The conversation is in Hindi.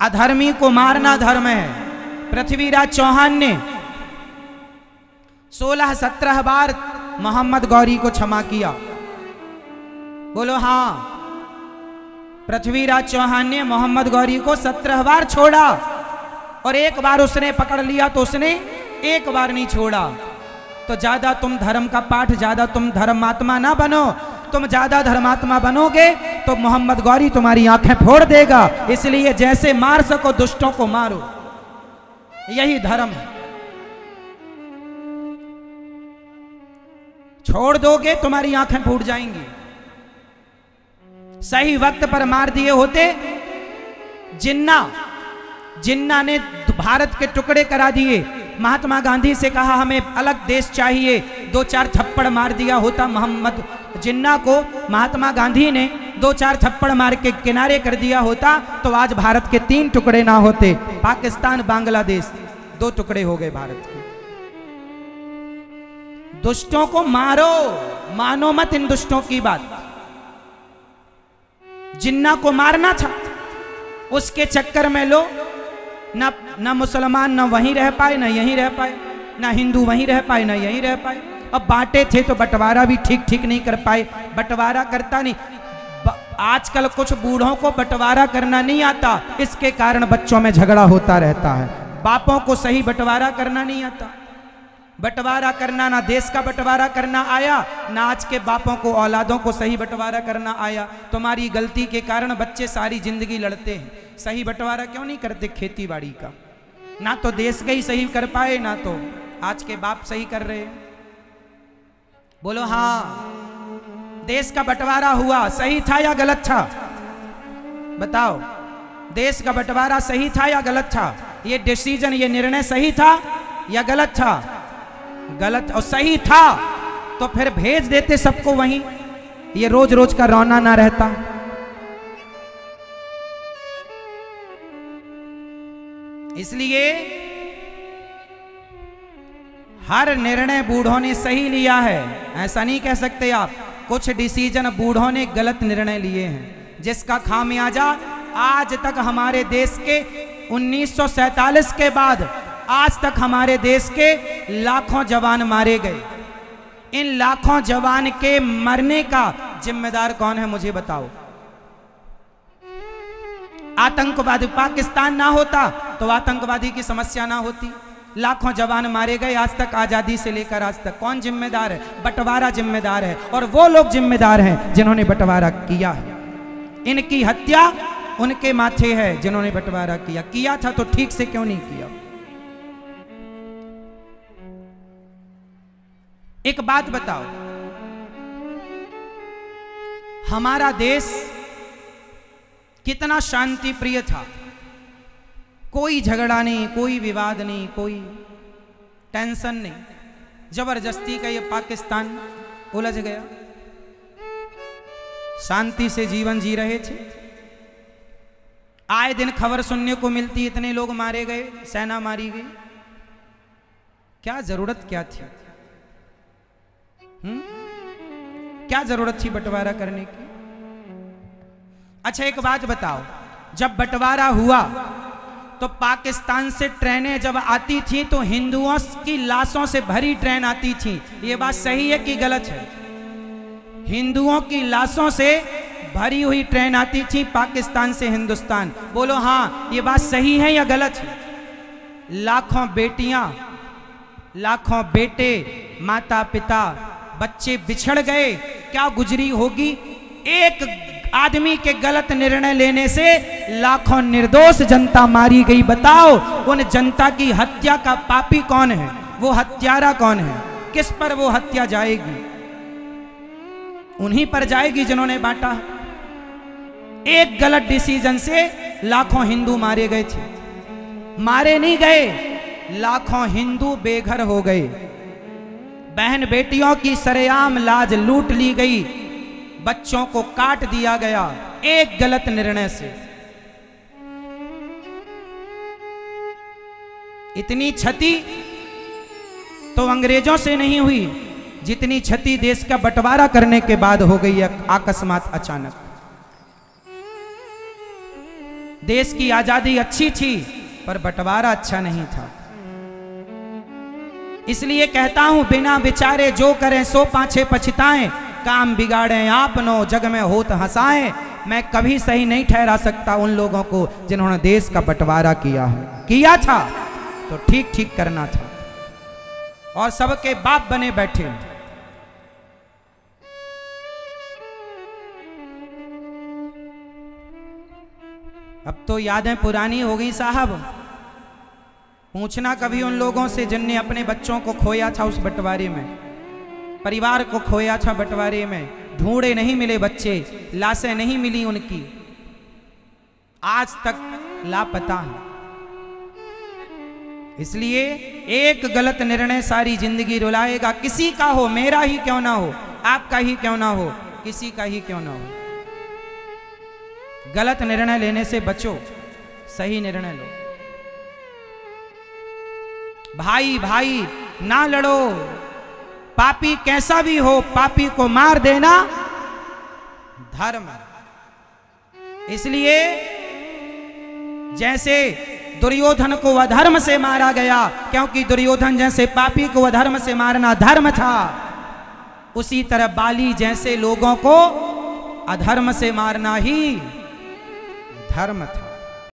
अधर्मी को मारना धर्म है। पृथ्वीराज चौहान ने सोलह सत्रह बार मोहम्मद गौरी को क्षमा किया। बोलो हाँ। पृथ्वीराज चौहान ने मोहम्मद गौरी को सत्रह बार छोड़ा और एक बार उसने पकड़ लिया तो उसने एक बार नहीं छोड़ा। तो ज़्यादा तुम धर्म का पाठ, ज़्यादा तुम धर्मात्मा ना बनो। तुम ज़्यादा धर्मात्मा बनोगे तो मोहम्मद गौरी तुम्हारी आँखें फोड़ देगा, इसलिए जैसे मार सको दुष्टों को मारो। यही धर्म है। छोड़ दोगे, तुम्हारी आँखें फूट जाएँगी। सही वक्त पर मार दिए होते, जिन्ना जिन्ना ने भारत के टुकड़े करा दिए। महात्मा गांधी से कहा, हमें अलग देश चाहिए। दो चार थप्पड़ मार दिया होता मोहम्मद। जिन्ना को महात्मा गांधी ने दो चार छप्पड़ मार के किनारे कर दिया होता तो आज भारत के तीन टुकड़े ना होते। पाकिस्तान, बांग्लादेश, दो टुकड़े हो गए भारत के। दुष्टों को मारो, मानो मत इन दुष्टों की बात। जिन्ना को मारना था, उसके चक्कर में लो, ना ना मुसलमान ना वहीं रह पाए, ना यहीं रह पाए, ना हिंदू वहीं रह पाए, ना यहीं रह पाए। अब बांटे थे तो बंटवारा भी ठीक ठीक नहीं कर पाए, बंटवारा करता नहीं। आजकल कुछ बूढ़ों को बंटवारा करना नहीं आता, इसके कारण बच्चों में झगड़ा होता रहता है। बापों को सही बंटवारा करना नहीं आता। बंटवारा करना ना देश का बंटवारा करना आया, ना आज के बापों को, औलादों को सही बंटवारा करना आया। तुम्हारी गलती के कारण बच्चे सारी ज़िंदगी लड़ते हैं। सही बंटवारा क्यों नहीं करते खेती बाड़ी का? ना तो देश का ही सही कर पाए, ना तो आज के बाप सही कर रहे बोलो हाँ। देश का बंटवारा हुआ, सही था या गलत था? बताओ, देश का बंटवारा सही था या गलत था? ये डिसीज़न ये निर्णय सही था या गलत था? गलत और सही था तो फिर भेज देते सबको वहीं। ये रोज रोज का रोना ना रहता। इसलिए हर निर्णय बूढ़ों ने सही लिया है। ऐसा नहीं कह सकते आप। कुछ डिसीज़न बूढ़ों ने गलत निर्णय लिए हैं। जिसका खामियाजा आज तक हमारे देश के 1947 के बाद आज तक हमारे देश के लाखों जवान मारे गए। इन लाखों जवान के मरने का जिम्मेदार कौन है मुझे बताओ। आतंकवादी पाकिस्तान ना होता तो आतंकवादी की समस्या ना होती। लाखों जवान मारे गए, आज तक आज़ादी से लेकर आज तक। कौन जिम्मेदार है? बंटवारा जिम्मेदार है। और वो लोग जिम्मेदार हैं जिन्होंने बंटवारा किया है। इनकी हत्या उनके माथे है जिन्होंने बंटवारा किया। किया था तो ठीक से क्यों नहीं किया? एक बात बताओ। हमारा देश कितना शांति प्रिय था। कोई झगड़ा नहीं, कोई विवाद नहीं, कोई टेंशन नहीं। ज़बरदस्ती का ये पाकिस्तान उलझ गया। शांति से जीवन जी रहे थे। आए दिन खबर सुनने को मिलती, इतने लोग मारे गए, सेना मारी गई। क्या ज़रूरत क्या थी? हुँ? क्या ज़रूरत थी बंटवारा करने की? अच्छा एक बात बताओ। जब बंटवारा हुआ तो पाकिस्तान से ट्रेनें जब आती थी तो हिंदुओं की लाशों से भरी ट्रेन आती थी। ये बात सही है कि गलत है? हिंदुओं की लाशों से भरी हुई ट्रेन आती थी पाकिस्तान से हिंदुस्तान। बोलो हाँ ये बात सही है या गलत है? लाखों बेटियाँ, लाखों बेटे माता पिता बच्चे बिछड़ गए। क्या गुजरी होगी? एक आदमी के गलत निर्णय लेने से लाखों निर्दोष जनता मारी गई। बताओ, उन जनता की हत्या का पापी कौन है? वो हत्यारा कौन है? किस पर वो हत्या जाएगी? उन्हीं पर जाएगी जिन्होंने बांटा। एक गलत डिसीज़न से लाखों हिंदू मारे गए थे। मारे नहीं गए, लाखों हिंदू बेघर हो गए। बहन बेटियों की सरेआम लाज लूट ली गई। बच्चों को काट दिया गया एक गलत निर्णय से। इतनी क्षति तो अंग्रेज़ों से नहीं हुई, जितनी क्षति देश का बंटवारा करने के बाद हो गई है अकस्मात अचानक। देश की आज़ादी अच्छी थी, पर बंटवारा अच्छा नहीं था। इसलिए कहता हूँ, बिना विचारे जो करें, सो पाछे पछताएँ काम बिगाड़े, आप नो जग में होत हंसाए। मैं कभी सही नहीं ठहरा सकता उन लोगों को जिन्होंने देश का बंटवारा किया है। किया था तो ठीक ठीक करना था। और सबके बाप बने बैठे। अब तो यादें पुरानी हो गई साहब। पूछना कभी उन लोगों से जिनने अपने बच्चों को खोया था उस बंटवारे में। परिवार को खोया था बंटवारे में। ढूंढे नहीं मिले बच्चे, लाशें नहीं मिली उनकी। आज तक लापता है। इसलिए एक गलत निर्णय सारी ज़िंदगी रुलाएगा। किसी का हो, मेरा ही क्यों ना हो, आपका ही क्यों ना हो, किसी का ही क्यों ना हो। गलत निर्णय लेने से बचो, सही निर्णय लो। भाई भाई, ना लड़ो। पापी कैसा भी हो, पापी को मार देना धर्म। इसलिए जैसे दुर्योधन को अधर्म से मारा गया, क्योंकि दुर्योधन जैसे पापी को अधर्म से मारना धर्म था, उसी तरह बाली जैसे लोगों को अधर्म से मारना ही धर्म था।